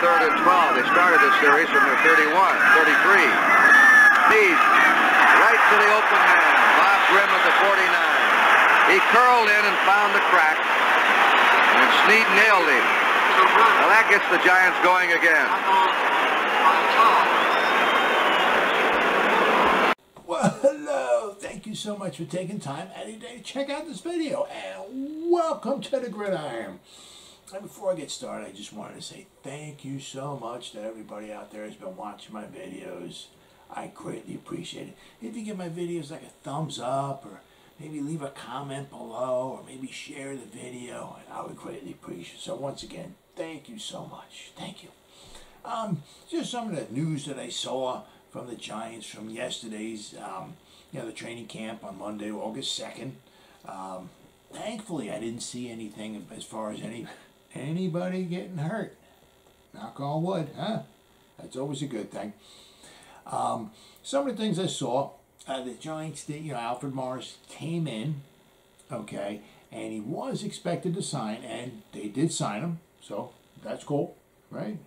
third and 12. They started this series from their 31, 33. Snead, right to the open man. Bob Grim at the 49. He curled in and found the crack. And Snead nailed him. Well, that gets the Giants going again. Well, hello. Thank you so much for taking time your day to check out this video. And welcome to the Gridiron. And before I get started, I just wanted to say thank you so much to everybody out there who's been watching my videos. I greatly appreciate it. If you give my videos like a thumbs up or maybe leave a comment below or maybe share the video, I would greatly appreciate it. So once again, thank you so much. Thank you. Um, just some of the news that I saw from the Giants from yesterday's, um, you know, the training camp on Monday, August 2nd. Um, thankfully, I didn't see anything as far as any anybody getting hurt. Knock on wood, huh? That's always a good thing. Um, some of the things I saw, uh, the Giants did, you know, Alfred Morris came in, okay, and he was expected to sign, and they did sign him, so that's cool, right?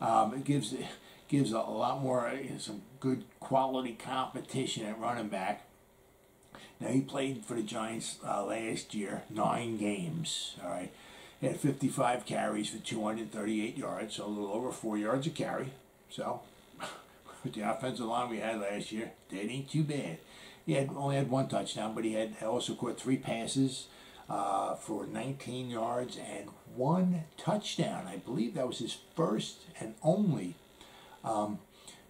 Um, it gives gives a, lot more uh, some good quality competition at running back. Now he played for the Giants uh, last year, nine games. All right, he had 55 carries for 238 yards, so a little over four yards a carry. So with the offensive line we had last year, that ain't too bad. He had only had one touchdown, but he had also caught three passes uh, for 19 yards and one touchdown. I believe that was his first and only um,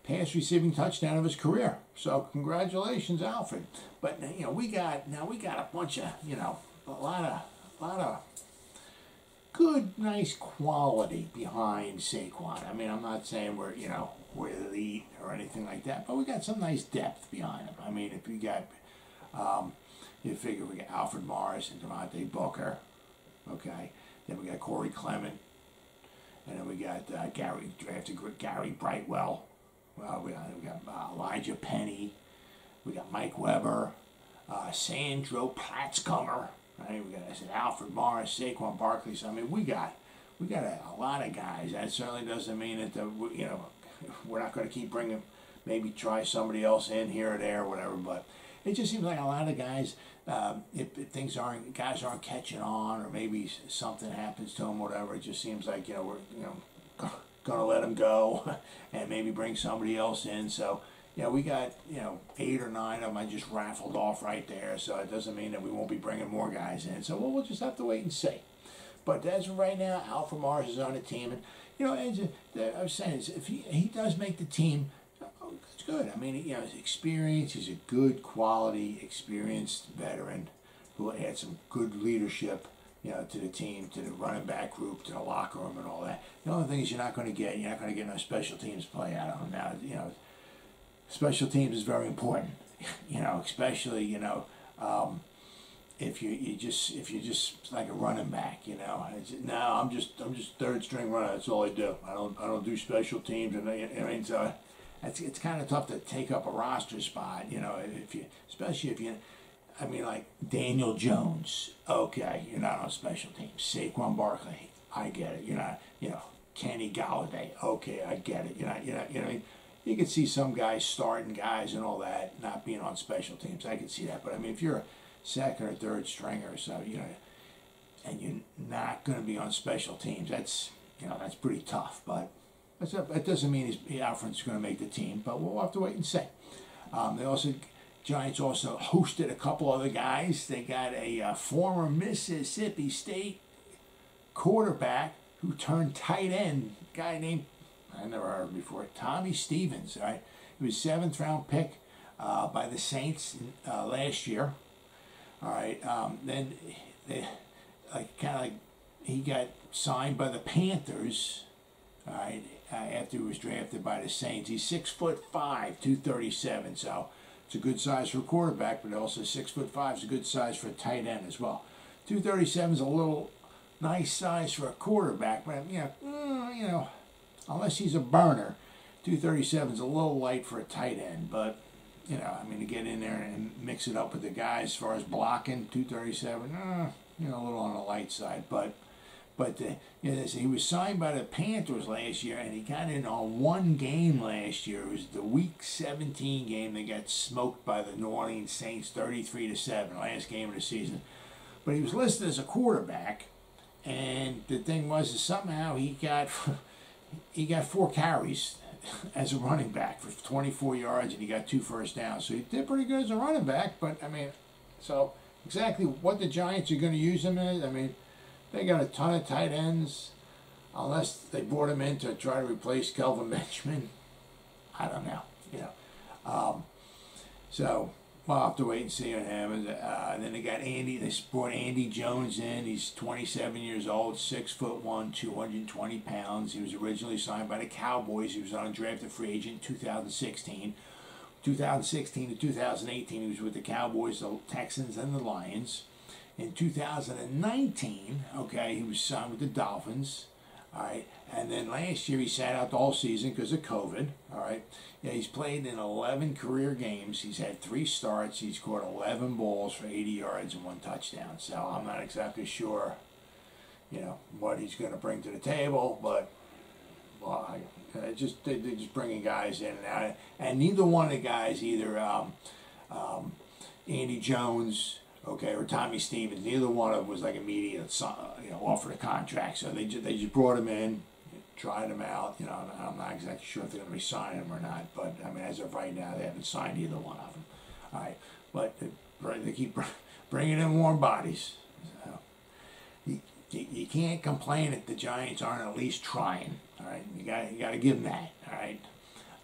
pass receiving touchdown of his career. So congratulations, Alfred. But you know we got now we got a bunch of you know a lot of a lot of good, nice quality behind Saquon. I mean, I'm not saying we're you know we're elite or anything like that, but we got some nice depth behind him. I mean, if you got um, you figure we got Alfred Morris and Devontae Booker, okay. Then we got Corey Clement, and then we got uh, Gary drafted Gary Brightwell. Well, we got, we got uh, Elijah Penny. We got Mike Weber, uh, Sandro Platzgummer. Right? We got I said Alfred Morris, Saquon Barkley. So I mean, we got we got a, a lot of guys. That certainly doesn't mean that the, you know we're not going to keep bringing. Maybe try somebody else in here or there, or whatever. But it just seems like a lot of guys um, if, if, things aren't guys aren't catching on, or maybe something happens to them, whatever, it just seems like you know we're you know gonna let them go, and maybe bring somebody else in. So you know we got you know eight or nine of them I just raffled off right there. So it doesn't mean that we won't be bringing more guys in. So we'll, we'll just have to wait and see. But as of right now, Alfred Morris is on the team, and you know as uh, I was saying, if he he does make the team oh, good. I mean, you know, his experience, he's a good quality, experienced veteran who had some good leadership, you know, to the team, to the running back group, to the locker room and all that. The only thing is you're not going to get, you're not going to get no special teams play out of him. Now, you know, special teams is very important, you know, especially, you know, um, if you, you just if you just like a running back, you know. No, I'm just I'm just third string runner. That's all I do. I don't I don't do special teams, and I, I mean so it's, it's kind of tough to take up a roster spot, you know, if you, especially if you, I mean, like Daniel Jones, okay, you're not on special teams. Saquon Barkley, I get it. You're not, you know, Kenny Golladay. okay, I get it. You're not, you're not, you know, you can see some guys starting guys and all that not being on special teams. I can see that, but I mean, if you're a second or third stringer, so you know, and you're not going to be on special teams, that's you know that's pretty tough. But that doesn't mean he's, Alfred's going to make the team, but we'll have to wait and see. Um, they also Giants also hosted a couple other guys. They got a uh, former Mississippi State quarterback who turned tight end, guy named I never heard of before, Tommy Stevens. Right, he was seventh round pick uh, by the Saints uh, last year. All right, um, then they like kind of like he got signed by the Panthers. All right, uh, after he was drafted by the Saints. He's six foot five, two thirty seven. So it's a good size for a quarterback, but also six foot five is a good size for a tight end as well. Two thirty seven is a little nice size for a quarterback, but you know, mm, you know, unless he's a burner, two thirty seven is a little light for a tight end. But you know, I mean, to get in there and mix it up with the guys as far as blocking, two thirty seven, uh, you know, a little on the light side, but But uh, you know, he was signed by the Panthers last year, and he got in on one game last year. It was the Week 17 game. They got smoked by the New Orleans Saints, 33 to seven, last game of the season. But he was listed as a quarterback, and the thing was, is somehow he got he got four carries as a running back for 24 yards, and he got two first downs. So he did pretty good as a running back. But I mean, so exactly what the Giants are going to use him as, I mean they got a ton of tight ends, unless they brought him in to try to replace Kelvin Benjamin. I don't know, you know. Um, so we'll have to wait and see what happens. Uh, then they got Andy. They brought Andy Jones in. He's 27 years old, six foot one, 220 pounds. He was originally signed by the Cowboys. He was on draft undrafted free agent in 2016. 2016 to 2018, he was with the Cowboys, the Texans, and the Lions. In 2019, okay, he was signed with the Dolphins. All right, and then last year he sat out the all season because of COVID. All right, yeah, he's played in 11 career games. He's had three starts. He's caught 11 balls for 80 yards and one touchdown. So I'm not exactly sure, you know, what he's going to bring to the table, but well, I, just they're just bringing guys in and out, and neither one of the guys, either um, um, Andy Jones okay, or Tommy Stevens. Neither one of them was like immediate, you know, offered a contract. So they just, they just brought him in, tried him out. You know, I'm not exactly sure if they're going to be signing him or not. But I mean, as of right now, they haven't signed either one of them. All right, but they, they keep bringing in warm bodies. So you, you can't complain if the Giants aren't at least trying. All right, you got you got to give them that. All right.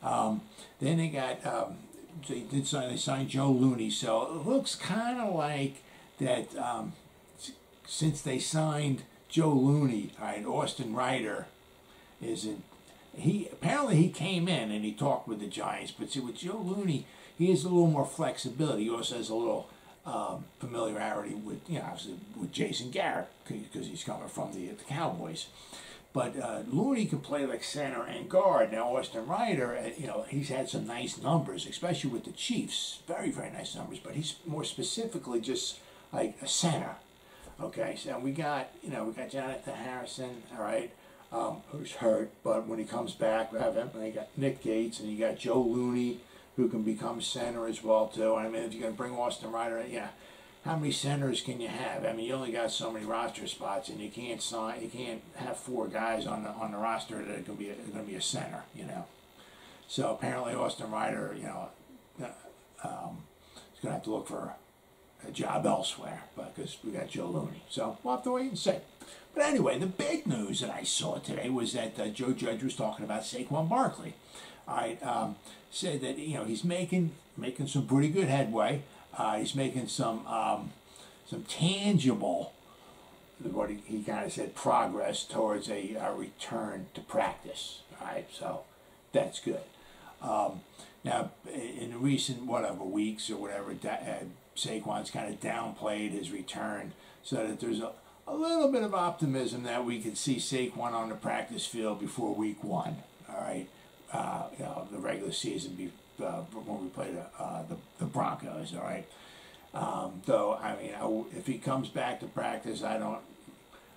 Um, then they got um, they did sign they signed Joe Looney, so it looks kind of like that. Um, since they signed Joe Looney, right, Austin Reiter isn't. He apparently he came in and he talked with the Giants, but see with Joe Looney, he has a little more flexibility. He also has a little um, familiarity with you know obviously with Jason Garrett because he's coming from the, the Cowboys. But uh, Looney can play like center and guard. Now Austin Reiter, uh, you know, he's had some nice numbers, especially with the Chiefs. Very, very nice numbers. But he's more specifically just like a center. Okay, so we got, you know, we got Jonathan Harrison, all right, um, who's hurt, but when he comes back, we have you got Nick Gates, and you got Joe Looney, who can become center as well too. I mean, if you're going to bring Austin Reiter, yeah, how many centers can you have? I mean, you only got so many roster spots, and you can't sign, you can't have four guys on the on the roster that are going to be going to be a center, you know. So apparently, Austin Reiter, you know, uh, um, is going to have to look for a job elsewhere, because we got Joe Looney. So we'll have to wait and see. But anyway, the big news that I saw today was that uh, Joe Judge was talking about Saquon Barkley. I um, said that you know he's making making some pretty good headway. Uh, he's making some um, some tangible, what he, he kind of said, progress towards a, a, return to practice. All right, so that's good. Um, now, in the recent whatever weeks or whatever, uh, Saquon's kind of downplayed his return, so that there's a, a little bit of optimism that we could see Saquon on the practice field before Week One. All right, uh, you know, the regular season be, uh, when we play the, uh, the, the Broncos. All right. Um, though I mean, I, if he comes back to practice, I don't.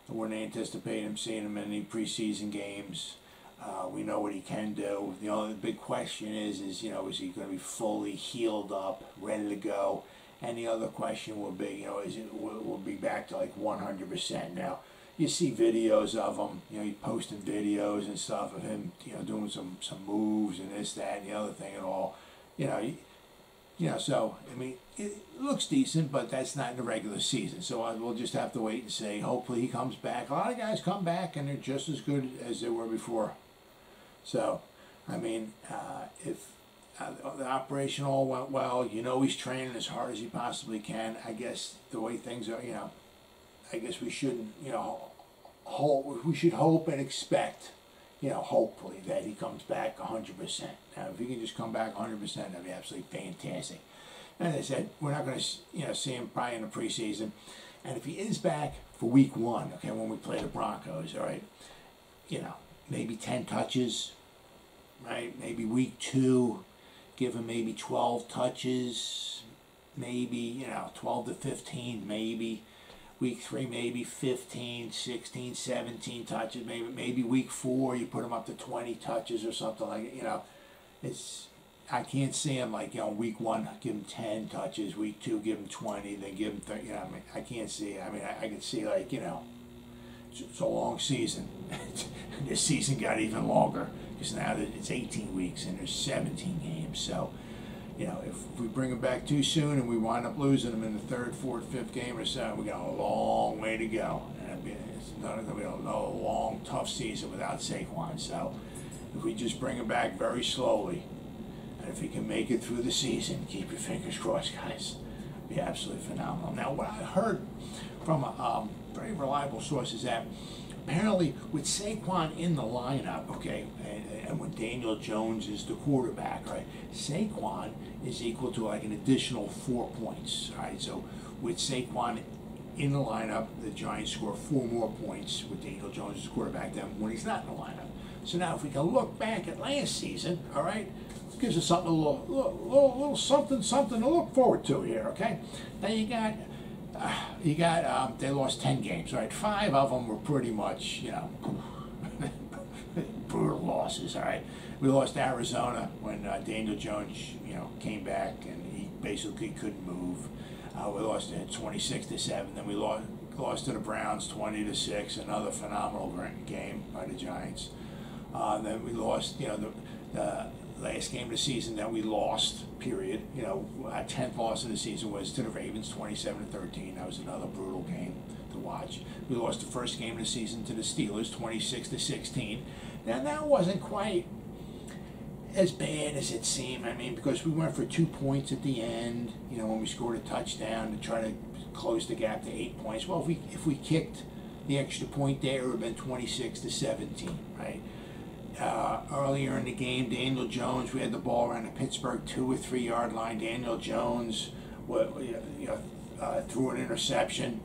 I wouldn't anticipate him seeing him in any preseason games. Uh, we know what he can do. The only big question is, is you know, is he going to be fully healed up, ready to go? And the other question will be, you know, is it will, will be back to like 100% now? You see videos of him, you know, he posting videos and stuff of him, you know, doing some some moves and this, that, and the other thing and all. You know, you, you know, so I mean, it looks decent, but that's not in the regular season. So I, we'll just have to wait and see. Hopefully, he comes back. A lot of guys come back and they're just as good as they were before. So, I mean, uh, if uh, the operation all went well, you know, he's training as hard as he possibly can. I guess the way things are, you know, I guess we shouldn't, you know, hope, we should hope and expect, you know, hopefully that he comes back 100%. Now, if he can just come back 100%, that'd be absolutely fantastic. And I said, we're not going to, you know, see him probably in the preseason. And if he is back for week one, okay, when we play the Broncos, all right, you know, maybe 10 touches, right? Maybe week two, give him maybe 12 touches, maybe, you know, 12 to 15, maybe. Week three, maybe 15, 16, 17 touches. Maybe maybe week four, you put him up to 20 touches or something like it. You know, it's I can't see him like you know week one give him 10 touches, week two give him 20, then give him 30. You know, I mean I can't see. I mean I, I can see like you know it's, it's a long season. this season got even longer because now that it's 18 weeks and there's 17 games. So you know, if we bring them back too soon and we wind up losing them in the third, fourth, fifth game or so, we got a long way to go. And it's not going to be a long, tough season without Saquon. So if we just bring him back very slowly, and if he can make it through the season, keep your fingers crossed, guys. It'd be absolutely phenomenal. Now, what I heard from a um, very reliable source is that apparently with Saquon in the lineup, okay, and, and when Daniel Jones is the quarterback, right, Saquon is equal to like an additional four points, right? So with Saquon in the lineup, the Giants score four more points with Daniel Jones as quarterback than when he's not in the lineup. So now if we can look back at last season, all right, gives us something a little, little, little, little something, something to look forward to here, okay? Now you got you got um, they lost ten games, right? Five of them were pretty much, you know, brutal losses. All right, we lost Arizona when uh, Daniel Jones, you know, came back and he basically couldn't move. Uh, we lost it twenty six to seven. Then we lost lost to the Browns twenty to six. Another phenomenal game by the Giants. Uh, then we lost, you know, the, the last game of the season that we lost, period. You know, our 10th loss of the season was to the Ravens, 27 to 13. That was another brutal game to watch. We lost the first game of the season to the Steelers, 26 to 16. Now, that wasn't quite as bad as it seemed. I mean, because we went for two points at the end, you know, when we scored a touchdown to try to close the gap to eight points. Well, if we, if we kicked the extra point there, it would have been 26 to 17, right? Uh, earlier in the game, Daniel Jones, we had the ball around the Pittsburgh two or three yard line. Daniel Jones you know, uh, threw an interception.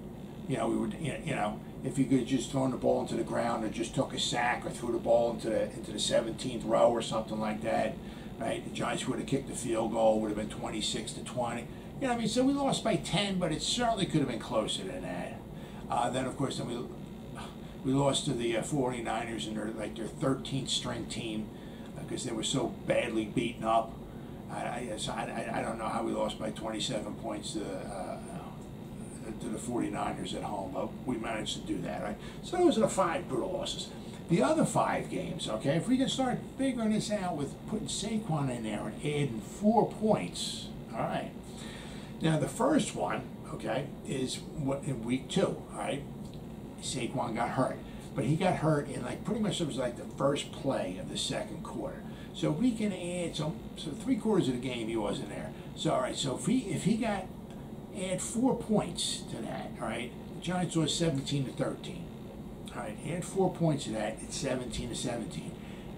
You know, we would, you know, if he could just thrown the ball into the ground or just took a sack or threw the ball into the, into the 17th row or something like that, right? The Giants would have kicked the field goal, would have been 26 to 20. You know, I mean, so we lost by 10, but it certainly could have been closer than that. Uh, then, of course, then we we lost to the uh, 49ers and their like their 13th string team because uh, they were so badly beaten up. I, I, I, I don't know how we lost by 27 points to, uh, to the 49ers at home, but we managed to do that, right? So those are the five brutal losses. The other five games, okay, if we can start figuring this out with putting Saquon in there and adding four points, all right. Now the first one, okay, is what in week two, all right. Saquon got hurt. But he got hurt in like pretty much it was like the first play of the second quarter. So we can add so so three quarters of the game he wasn't there. So all right, so if he if he got add four points to that, all right, the Giants lost seventeen to thirteen. All right, add four points to that, it's seventeen to seventeen.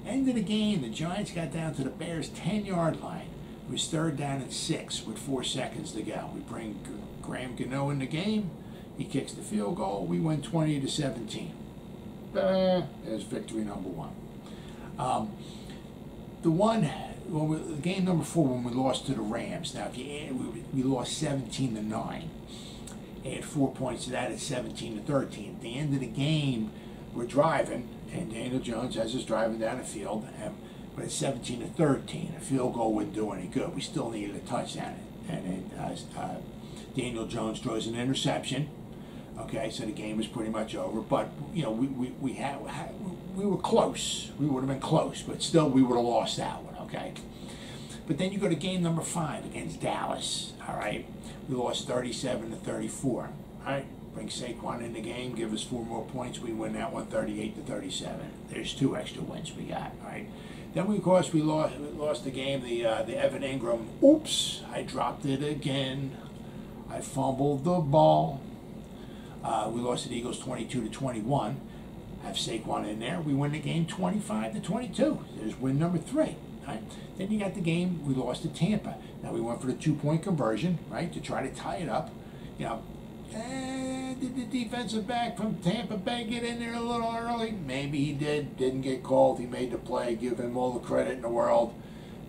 End of the game, the Giants got down to the Bears ten yard line. It was third down and six with four seconds to go. We bring Graham Gano in the game. He kicks the field goal. We win 20 to 17. There's victory number one. Um, the one, well, we, game number four when we lost to the Rams. Now, if you add, we, we lost 17 to nine. Add four points to that at 17 to 13. At the end of the game, we're driving, and Daniel Jones has us driving down the field, and, but it's 17 to 13. A field goal wouldn't do any good. We still needed a touchdown, and uh, uh, Daniel Jones throws an interception Okay, so the game was pretty much over. But you know, we we, we had, we were close. We would have been close, but still we would have lost that one. Okay. But then you go to game number five against Dallas. All right, we lost 37 to 34. All right, bring Saquon in the game, give us four more points. We win that one 38 to 37. There's two extra wins we got. All right. Then we, of course, we lost, we lost the game. The uh, the Evan Engram. Oops, I dropped it again. I fumbled the ball. Uh, we lost to the Eagles 22 to 21. Have Saquon in there. We win the game 25 to 22. There's win number three. Right? Then you got the game we lost to Tampa. Now we went for the two-point conversion, right, to try to tie it up. You know, eh, did the defensive back from Tampa Bay get in there a little early? Maybe he did. Didn't get called. He made the play. Give him all the credit in the world.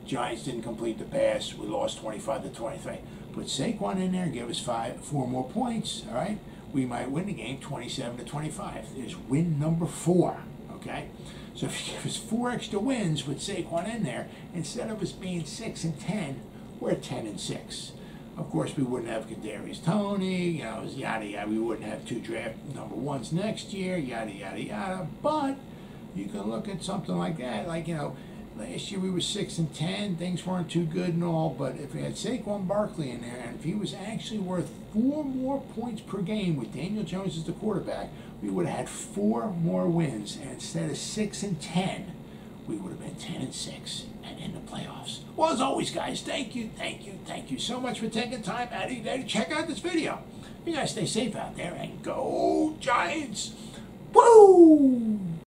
Giants didn't complete the pass. We lost 25 to 23. Put Saquon in there. Give us five, four more points. All right we might win the game 27 to 25. There's win number four. Okay, so if you give us four extra wins with Saquon in there, instead of us being six and ten, we're ten and six. Of course, we wouldn't have Kadarius Toney, you know, yada yada. We wouldn't have two draft number ones next year, yada yada yada. But you can look at something like that, like you know, last year we were six and ten. Things weren't too good and all, but if we had Saquon Barkley in there, and if he was actually worth four more points per game with Daniel Jones as the quarterback, we would have had four more wins, and instead of six and ten, we would have been ten and six and in the playoffs. Well, as always, guys, thank you, thank you, thank you so much for taking time out of your day to check out this video. You guys stay safe out there and go Giants! Woo!